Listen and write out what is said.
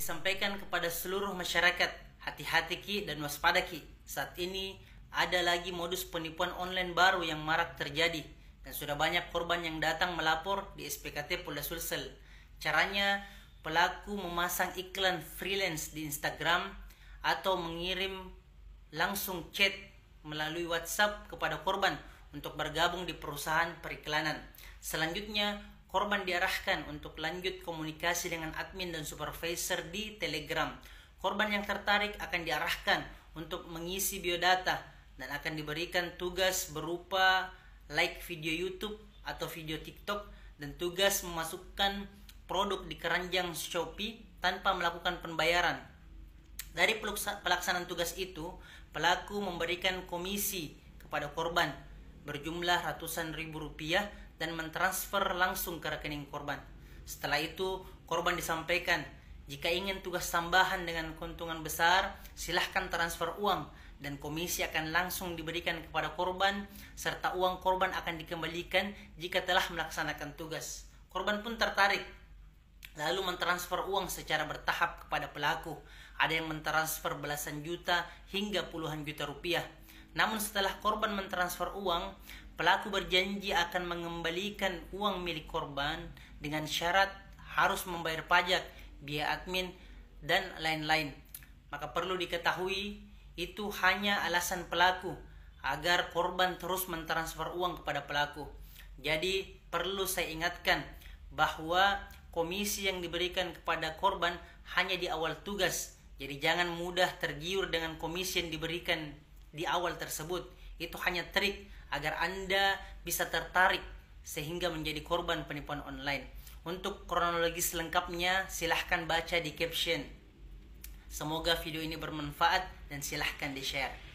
disampaikan kepada seluruh masyarakat hati-hati ki dan waspada ki saat ini ada lagi modus penipuan online baru yang marak terjadi dan sudah banyak korban yang datang melapor di SPKT Polda Sulsel caranya pelaku memasang iklan freelance di Instagram atau mengirim langsung chat melalui WhatsApp kepada korban untuk bergabung di perusahaan periklanan. Selanjutnya, korban diarahkan untuk lanjut komunikasi dengan admin dan supervisor di Telegram. Korban yang tertarik akan diarahkan untuk mengisi biodata dan akan diberikan tugas berupa like video YouTube atau video TikTok dan tugas memasukkan produk di keranjang Shopee tanpa melakukan pembayaran. Dari pelaksanaan tugas itu, pelaku memberikan komisi kepada korban berjumlah ratusan ribu rupiah dan mentransfer langsung ke rekening korban. Setelah itu, korban disampaikan, jika ingin tugas tambahan dengan keuntungan besar, silahkan transfer uang dan komisi akan langsung diberikan kepada korban serta uang korban akan dikembalikan jika telah melaksanakan tugas. Korban pun tertarik lalu mentransfer uang secara bertahap kepada pelaku. Ada yang mentransfer belasan juta hingga puluhan juta rupiah. Namun setelah korban mentransfer uang, Pelaku berjanji akan mengembalikan uang milik korban dengan syarat harus membayar pajak, biaya admin, dan lain-lain. Maka perlu diketahui itu hanya alasan pelaku agar korban terus mentransfer uang kepada pelaku. Jadi perlu saya ingatkan bahwa komisi yang diberikan kepada korban hanya di awal tugas. Jadi jangan mudah tergiur dengan komisi yang diberikan di awal tersebut. Itu hanya trik agar Anda bisa tertarik sehingga menjadi korban penipuan online. Untuk kronologis lengkapnya silahkan baca di caption. Semoga video ini bermanfaat dan silahkan di-share.